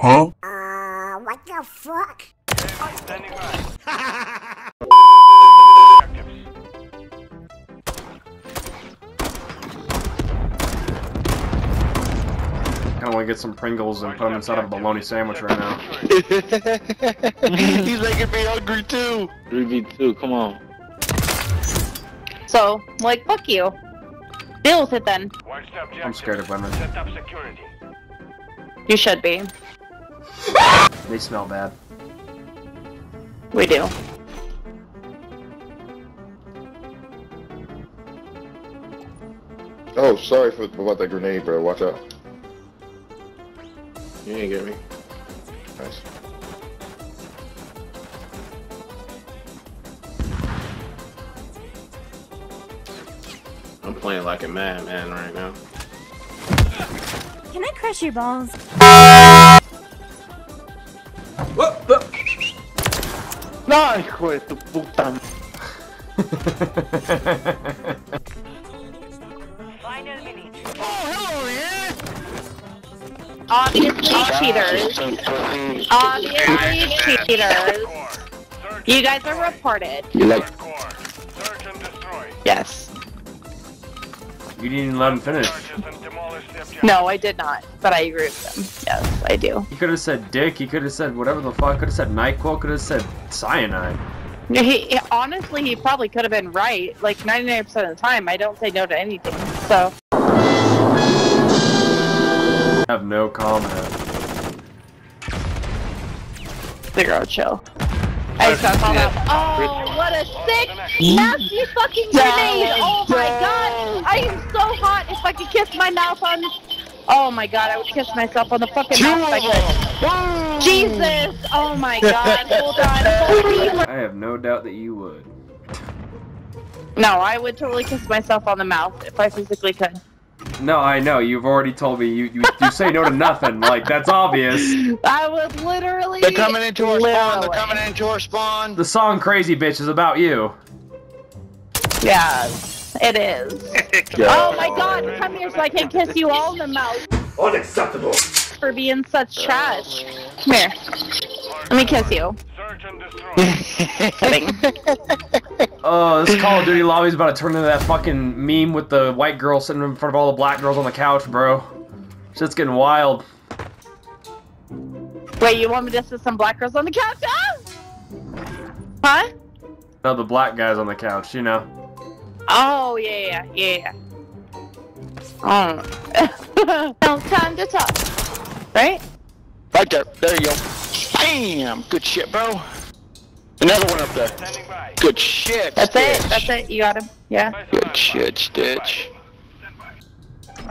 Huh? Uh, what the fuck? Standing by. I want to get some Pringles and put them inside of a bologna sandwich right now. He's making me hungry too. 3v2, come on. So, like, fuck you. Deal with it then. Watch the objective. I'm scared of women. Set up security. You should be. They smell bad. We do. Oh, sorry for about that grenade, bro. Watch out. You ain't get me. Nice. I'm playing like a madman right now. Can I crush your balls? No, hijo de tu puta. m- Obviously cheaters. Obviously cheaters. You guys are reported. You like Core. Search and destroy. Yes. You didn't even let him finish. No, I did not, but I agree with them. Yes, I do. He could have said dick, he could have said whatever the fuck, could have said NyQuil, could have said cyanide. He, he- honestly, he probably could have been right. Like 99% of the time, I don't say no to anything. So, I have no comment. zero chill. I just got called out. Oh, what a sick, nasty fucking grenade! Oh my god! I am so hot. If I could kiss my mouth on. Oh my god, I would kiss myself on the fucking mouth if I could. Jesus! Oh my god! Hold on. I have no doubt that you would. No, I would totally kiss myself on the mouth if I physically could. No, I know, you've already told me you, you, you say no to nothing, like, that's obvious. I would literally. They're coming into our spawn. They're coming into our spawn. The song Crazy Bitch is about you. Yeah, it is. Oh my god, come here so I can kiss you all in the mouth. Unacceptable. For being such trash. Come here. Let me kiss you. Search and. Kidding. Oh, this Call of Duty lobby is about to turn into that fucking meme with the white girl sitting in front of all the black girls on the couch, bro. Shit's getting wild. Wait, you want me to sit some black girls on the couch? Ah! Huh? No, the black guys on the couch, you know. Oh, yeah, yeah, yeah, Oh. no time to talk. Right? Right there. There you go. Bam. Good shit, bro. Another one up there. Good shit. That's it. That's it. You got him. Yeah. Good shit, Stitch.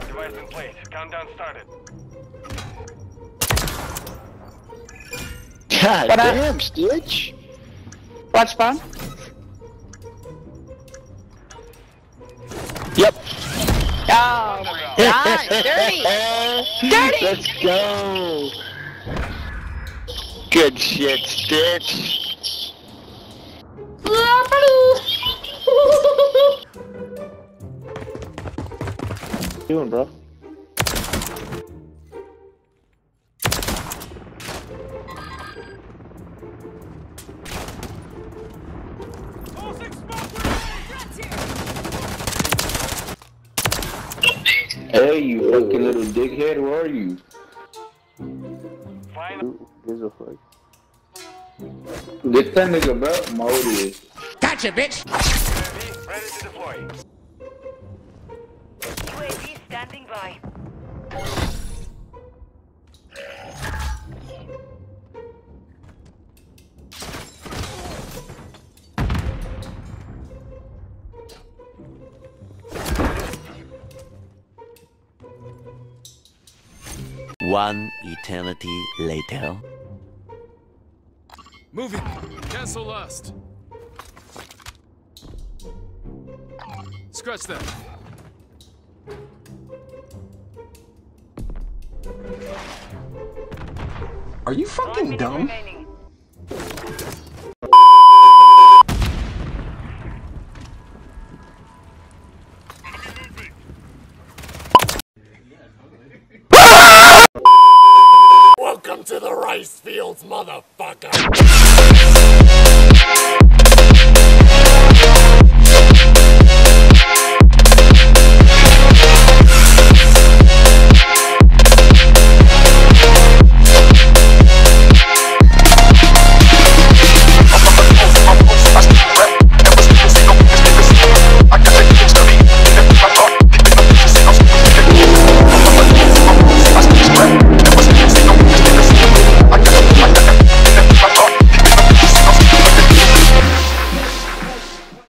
Device in place. Countdown started. God What up? damn, Stitch. Watch spawn. Oh my god, dirty! Dirty! Let's go. Good shit, Stitch. What are you doing, bro? Hey, you fucking little dickhead, where are you? Final. Gives a fuck. Get that nigga belt motive. UAV ready to deploy. UAV standing by. One eternity later. Moving. Cancel last. Scratch that. Are you fucking dumb? Remaining.